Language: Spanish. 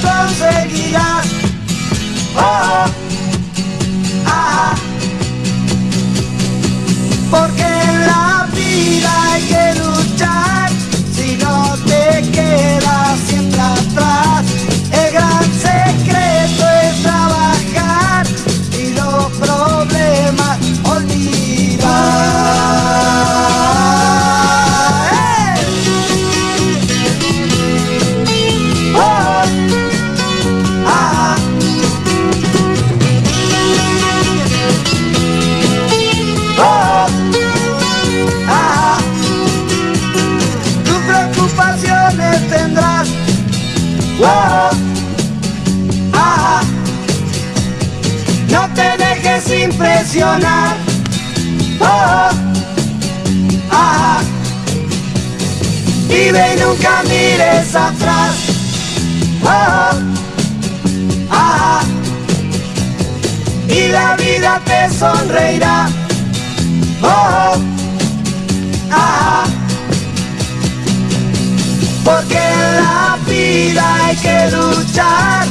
conseguirás. Oh, oh. Ah, oh, ah, tus preocupaciones tendrás, oh, ah, no te dejes impresionar, ah, ah, vive y nunca mires. Vida te sonreirá. Oh, ah, porque en la vida hay que luchar